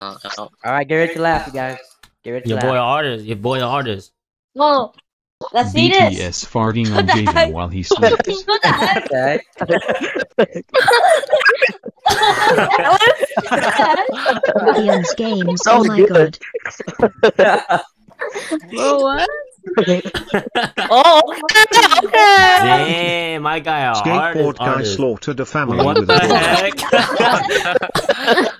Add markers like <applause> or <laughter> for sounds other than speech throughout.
Uh, uh, All right, get ready to laugh, you guys. Get ready to Your laugh. boy artist. Your boy artist. Whoa. Let's see this. BTS farting on Jaden while he <laughs> sleeps. What the heck? <laughs> Okay. Games. Oh my good. god. <laughs> Bro, what? oh, okay. okay. Damn, my guy Skateboard artist. guy artist. slaughtered a family What with the a heck?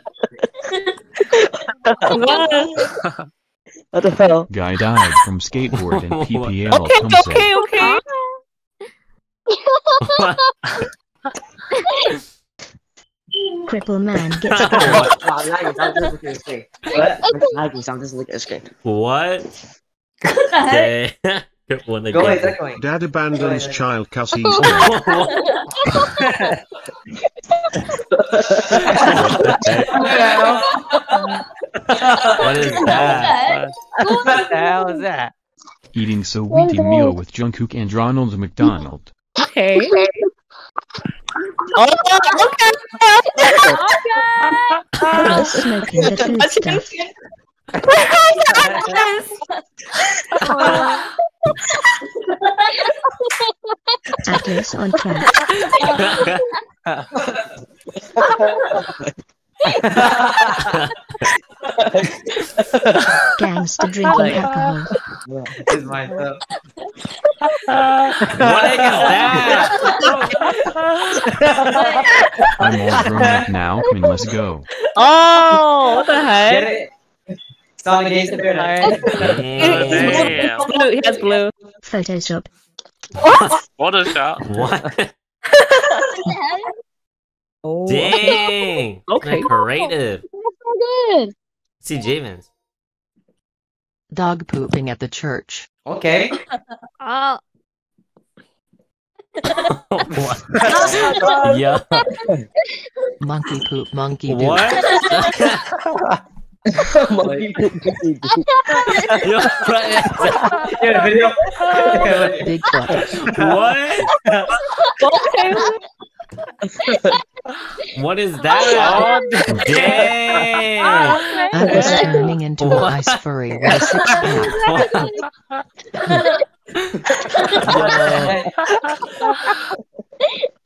What the hell? Guy died from skateboard and <laughs> PPL Okay, comes in. okay, okay. Cripple man gets stabbed. laggy, I'm just looking at the screen. What? Laggy, so I'm just looking at the screen. what? What the heck? <laughs> Okay. Good one Go ahead, again. keep going. Dad abandons child cause he's What What is that? What the hell is that? Eating so wheaty meal with Jungkook and Ronald McDonald. Okay. Oh, okay. Cripple smoking the food stuff. Atlas on track. Gangster drinking alcohol. This is mine, so. What is that? I'm all grown up now, come on, let's go. Oh, what the heck? Get it? Song against the paradise. damn. Blue, he has blue. Photoshop. Photoshop. What? <laughs> <laughs> Oh. Dang. Okay. Like creative. good. See Javens. Dog pooping at the church. Okay. Oh. <laughs> what? yeah. Monkey poop, monkey do. What? Monkey poop, monkey poop. Yo, what is that? Oh, yeah, oh, the video. Bigfoot. What? What is that? Damn. Atlas oh, turning into an ice furry with a six <laughs> pack.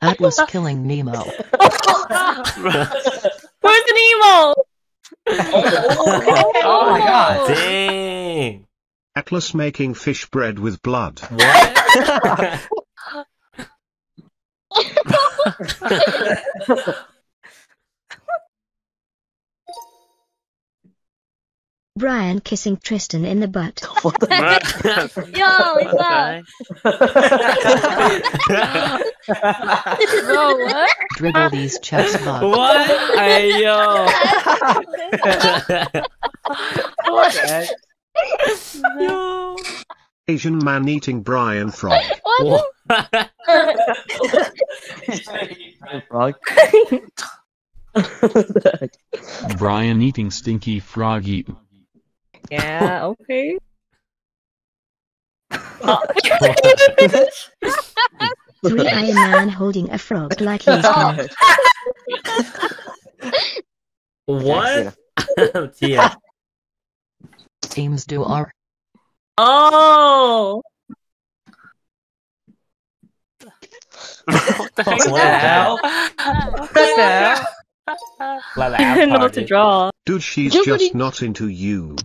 Atlas killing Nemo. <laughs> Where's Nemo? Oh, <laughs> oh my god. Oh. Dang. Atlas making fish bread with blood. What? <laughs> <laughs> Brian kissing Tristan in the butt. <laughs> What the <laughs> Yo, Lisa. <laughs> Bro, what? Dribble these chest bugs. what? Hey, yo. What yo. Asian man eating Brian frog. What? Frog. Brian eating stinky froggy. Yeah, <laughs> okay. Three-eyed Man holding a frog like he's <laughs> dead. What? Tia. <laughs> Oh, Teams do our Oh. what the heck? What the hell? What the hell? Like I didn't know what to draw. Dude, she's Nobody- just not into you.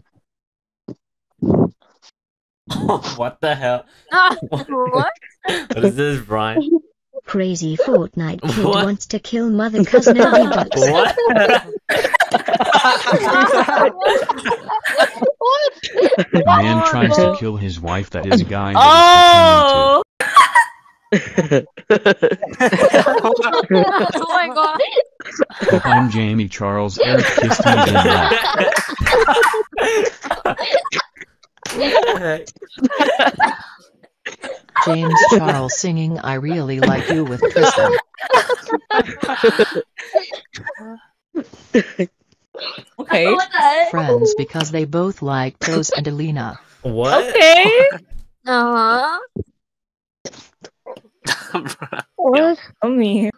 <laughs> what the hell? what? Ah, <laughs> what is this, Brian? Crazy Fortnite kid What? wants to kill mother cousin <laughs> Obi Butts. What? Man tries to kill his wife that is a guy that Oh. oh my god. is pretending to. I'm Jamie Charles. Eric kissed me then left. James Charles singing I Really Like You with Tristan. Okay. What the heck? Friends because they both like Rose and Alina. what? Okay. <laughs> Uh-huh. What? I mean.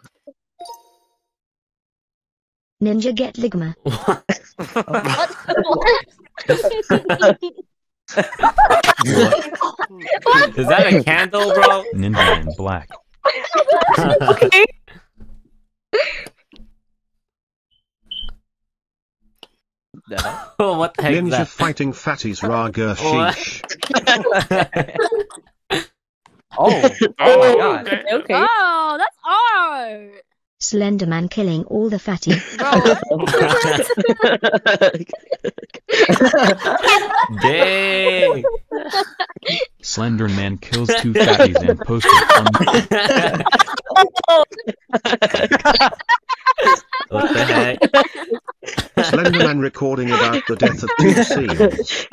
Ninja get ligma. <laughs> What? <laughs> Is that a candle, bro? Ninja in black. <laughs> Okay. Oh, what the heck is Ninja that? fighting fatties raga <laughs> What? sheesh. <laughs> Oh, oh my oh, god. Okay. okay. Oh, that's art. Slenderman killing all the fatty. Dang. Slender Man kills two <laughs> fatties and posts it on <laughs> what the heck? Slenderman recording about the death of two seals.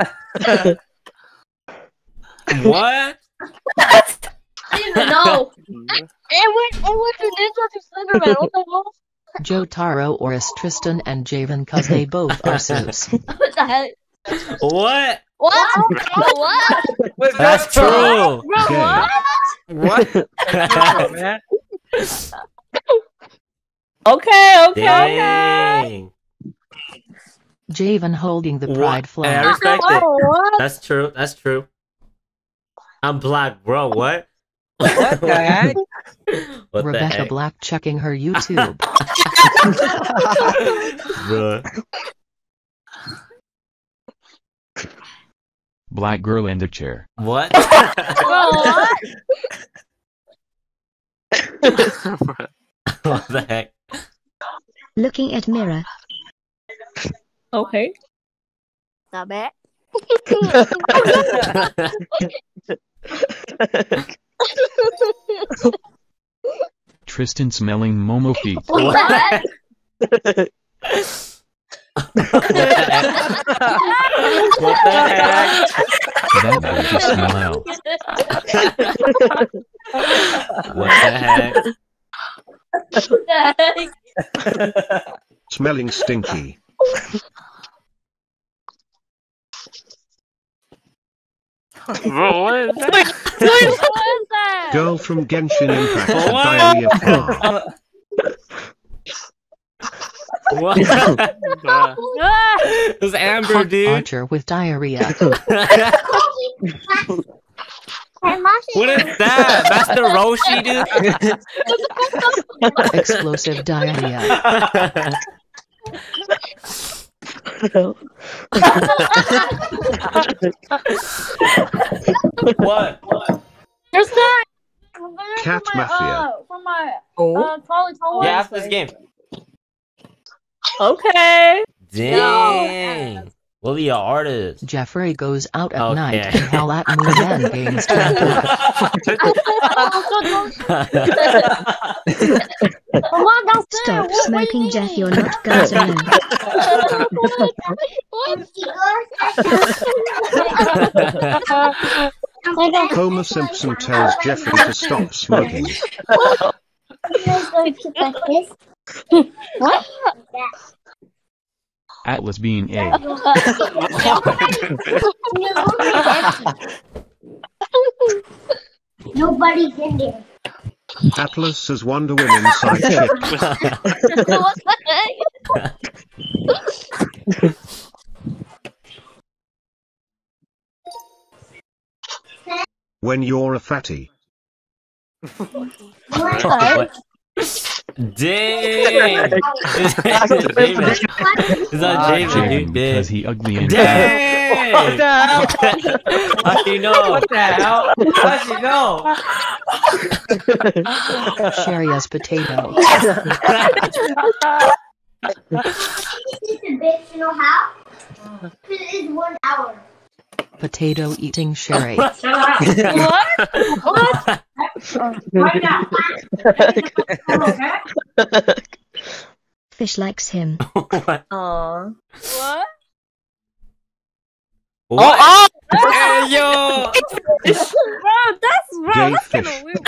<laughs> What? no. It went, it went to Ninja to Slenderman. What the hell? Jotaro Oris Tristan and Javen cause they both are Zeus. What the heck? What? What? <laughs> what? Where's That's that from? true. Bro, what? What? Where's that man? Okay, okay, okay. Dang. Javen holding the What? pride Hey, I flag. respect it. What? That's true. That's true. I'm black, bro. What? What the <laughs> heck? What the Rebecca heck? Black checking her <laughs> YouTube. Bro. Black girl in the chair. What? <laughs> What? <laughs> what the heck? Looking at mirror. Okay. Not bad. <laughs> Tristan smelling Momo feet. What the heck? what the heck? That baby smile. What the heck? What the heck? Smelling stinky. Bro, what is that? What is that? Girl from Genshin Impact had What? Diarrhea far. What? Bruh. It was Amber, dude. Archer with diarrhea. <laughs> what is that? That's the Roshi, dude? <laughs> Explosive diarrhea. what? There's that. Cat from my, Mafia. Uh, from my Oh. uh, college hallway. Yeah, after this game. Okay. Dang. We'll be an artist. Jeffrey goes out at Okay. night to hell at Mugen <laughs> Games Temple. Come on downstairs. Stop What- what smoking, do you Jeff. mean? You're not guns alone. Homer Simpson tells Jeffrey to stop smoking. <laughs> what? Atlas being A. Nobody's in there. Atlas as Wonder Woman side chick. what the heck? When you're a fatty. What? Dang. It's Javen. It's on Javen, Jaden dude. because he ugly and Dang. What the hell? How do you know? What the hell? How'd you know? Sherry as potato. <laughs> Potato eating Sherry. <laughs> What? What? Fish likes him. what? <laughs> Aw. What? What? Oh, oh, Hey, yo! Bro, that's bro. Gay That's fish. kind of weird.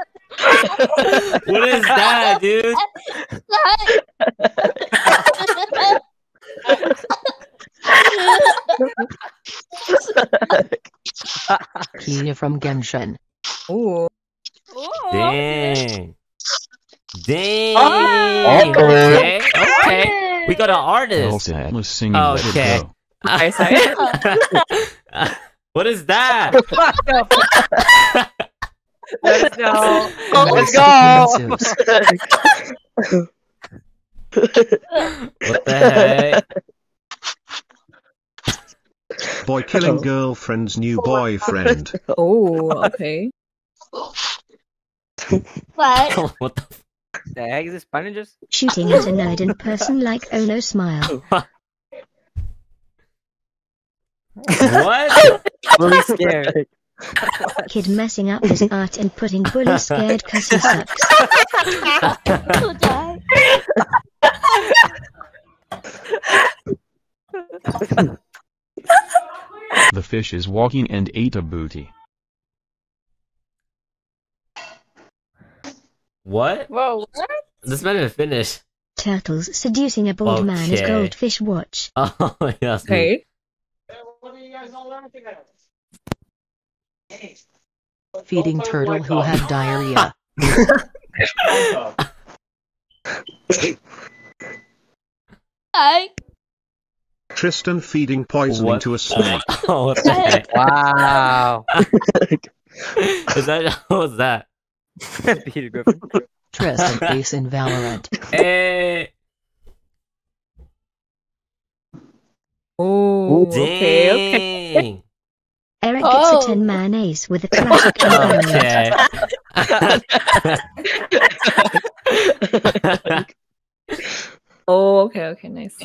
<laughs> what is that, dude? <laughs> Kia from Genshin. Ooh. Ooh. Dang. Dang. Okay. Okay. We got an artist. Elsa Atlas singing Let Okay. It Go. I say. <laughs> what is that? <laughs> Let's go. Let's go. Oh <laughs> what the heck? Boy killing girlfriend's new boyfriend. Oh, okay. What? what the f- The heck is this Spanish? Shooting at a nerd in person like oh no smile. What? Really scared. Kid messing up his art and putting bully scared cause he sucks. He'll die. The fish is walking and ate a booty. What? Whoa, what? This might even finish. Turtles seducing a bald man as goldfish watch. <laughs> Oh, yes. Okay. Feeding turtle who had diarrhea. <laughs> I. Tristan feeding poisoning What? to a snake. <laughs> Oh, what <laughs> the heck? Wow. <laughs> Is that what was that? Peter Griffin. Tristan ace in Valorant. Hey, Oh, okay, okay. Eric Oh. gets a 10 man ace with a classic environment. Okay. Oh, okay, okay, nice.